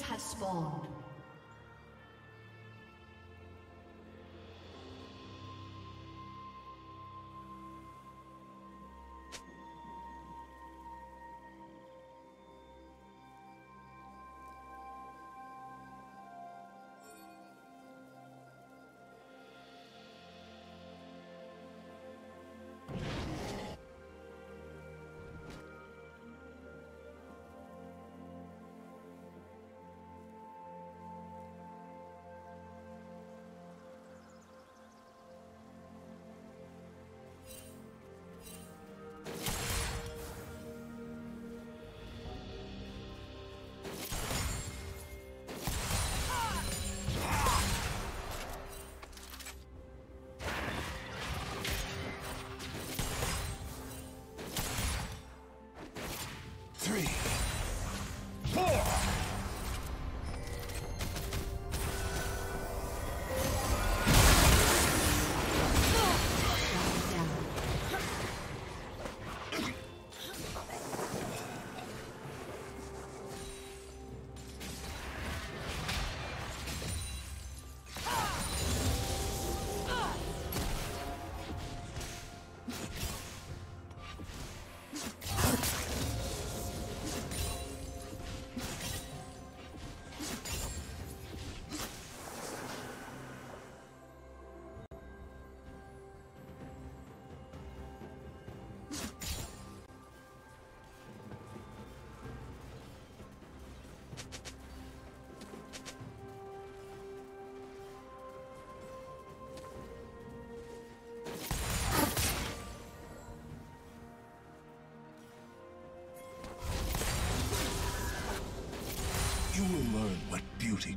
Have spawned.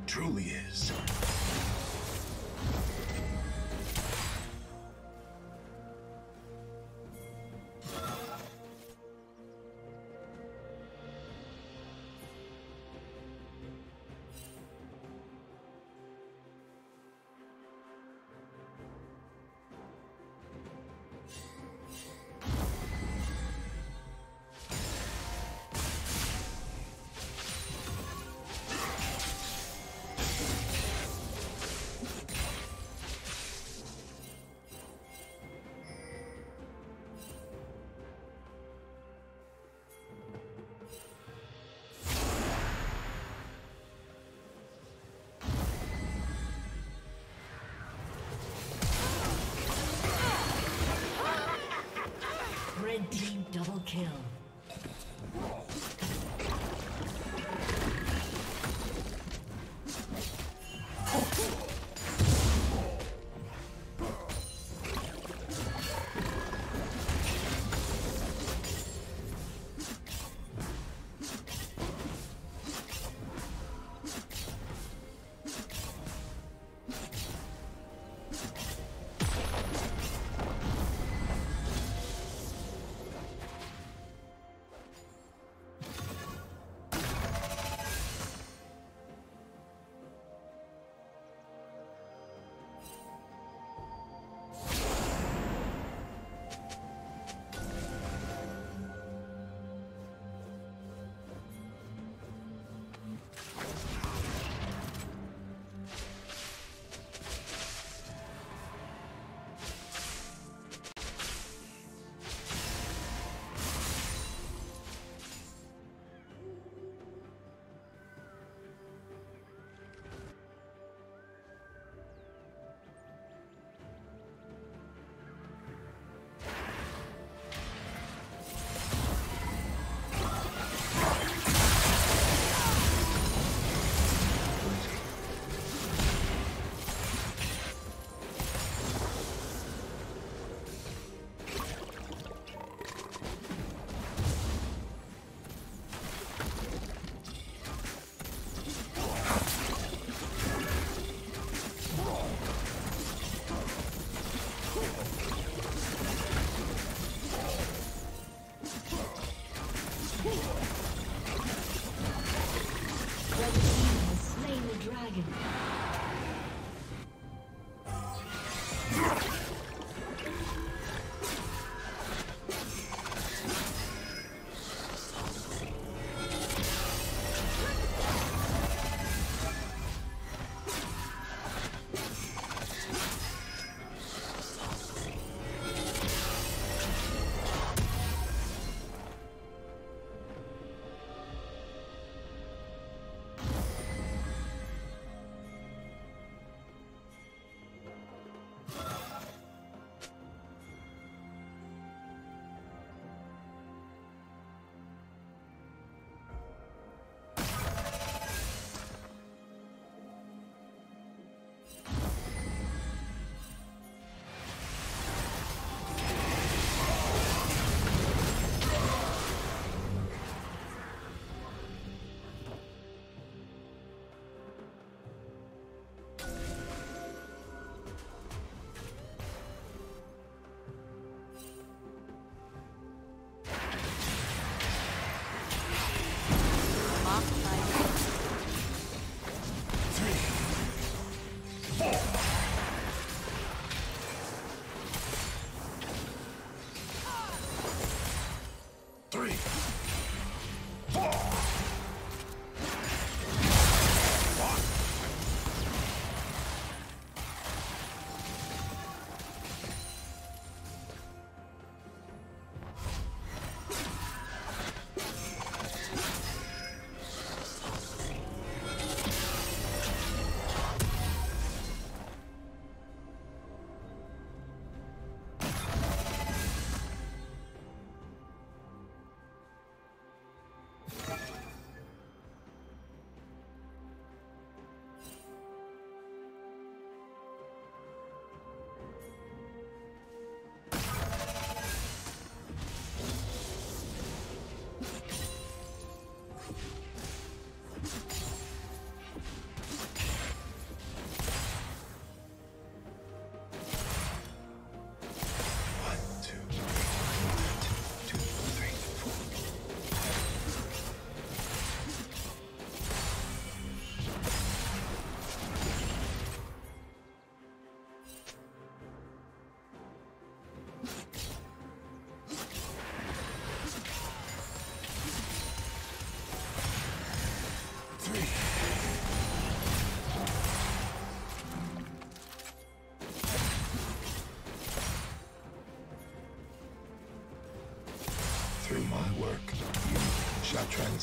Truly is. kill.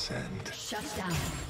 consent. Shut down.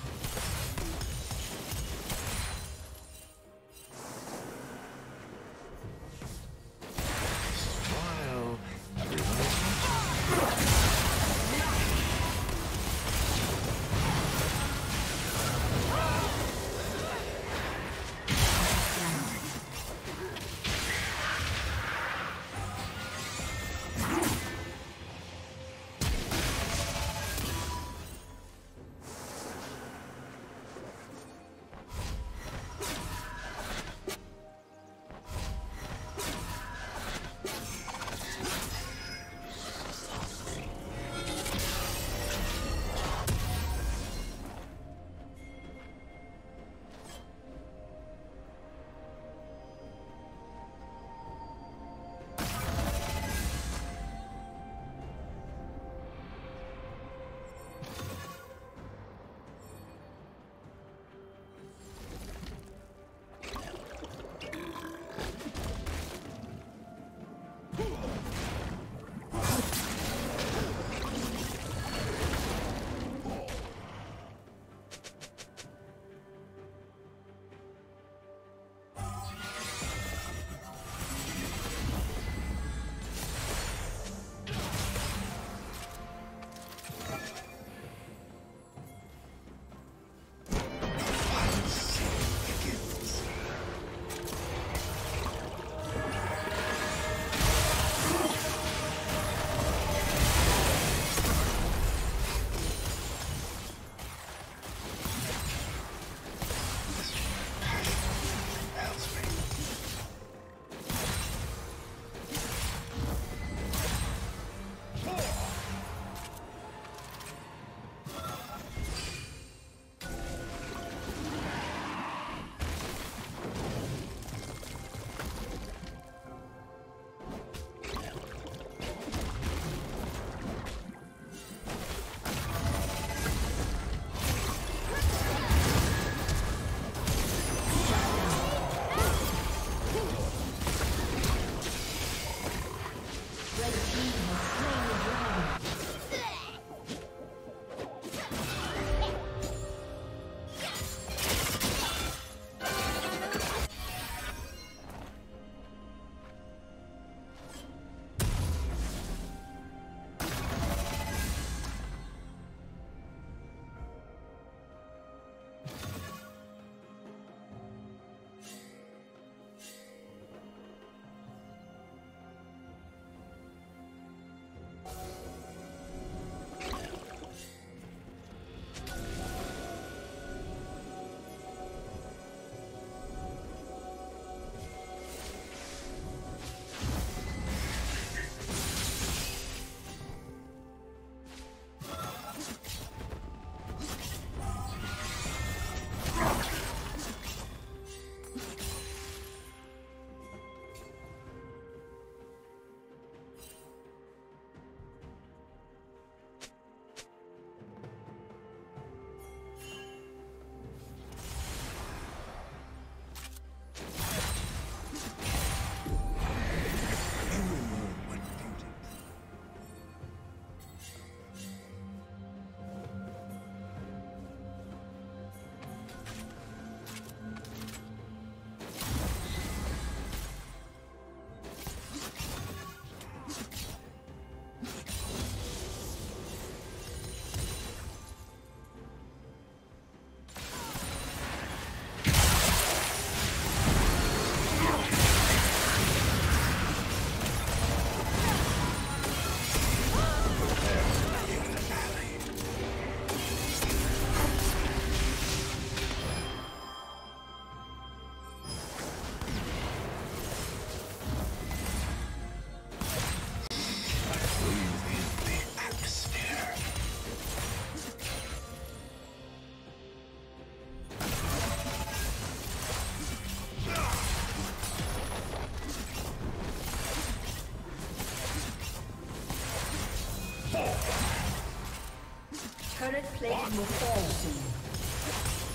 Turret plate will fall soon.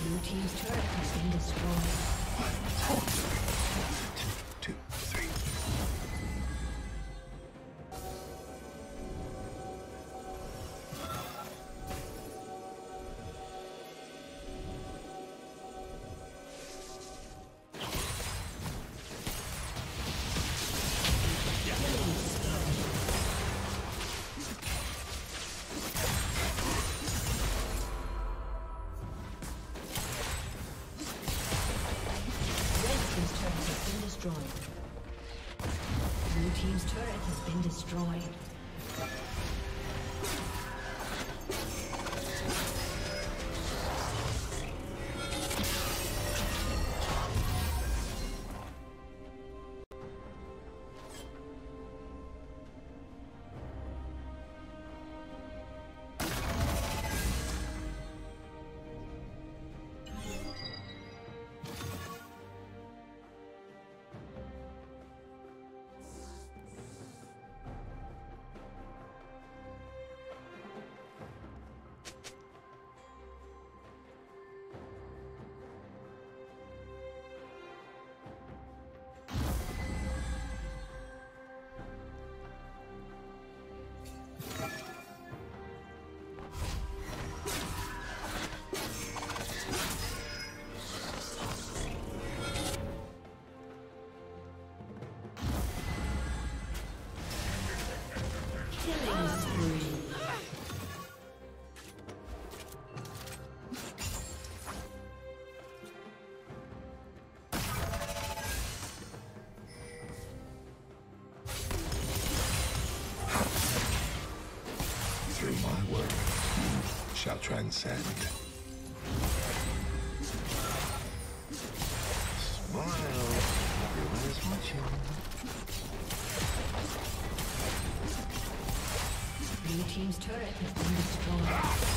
Blue team's turret has been destroyed. Transcend. Blue Team's turret has been destroyed.